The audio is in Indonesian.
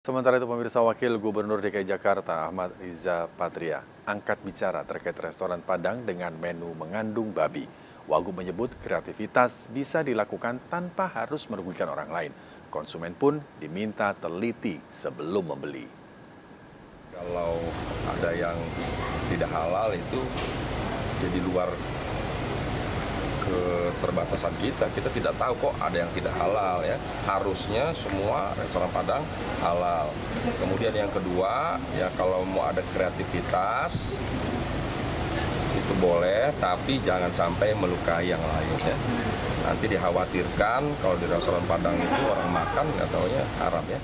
Sementara itu pemirsa Wakil Gubernur DKI Jakarta Ahmad Riza Patria angkat bicara terkait restoran Padang dengan menu mengandung babi. Wagub menyebut kreativitas bisa dilakukan tanpa harus merugikan orang lain. Konsumen pun diminta teliti sebelum membeli. Kalau ada yang tidak halal itu jadi luar keterbatasan kita. Kita tidak tahu kok ada yang tidak halal ya. Harusnya semua restoran Padang halal. Kemudian yang kedua, ya kalau mau ada kreativitas itu boleh, tapi jangan sampai melukai yang lain ya. Nanti dikhawatirkan kalau di restoran Padang itu orang makan nggak taunya haram ya.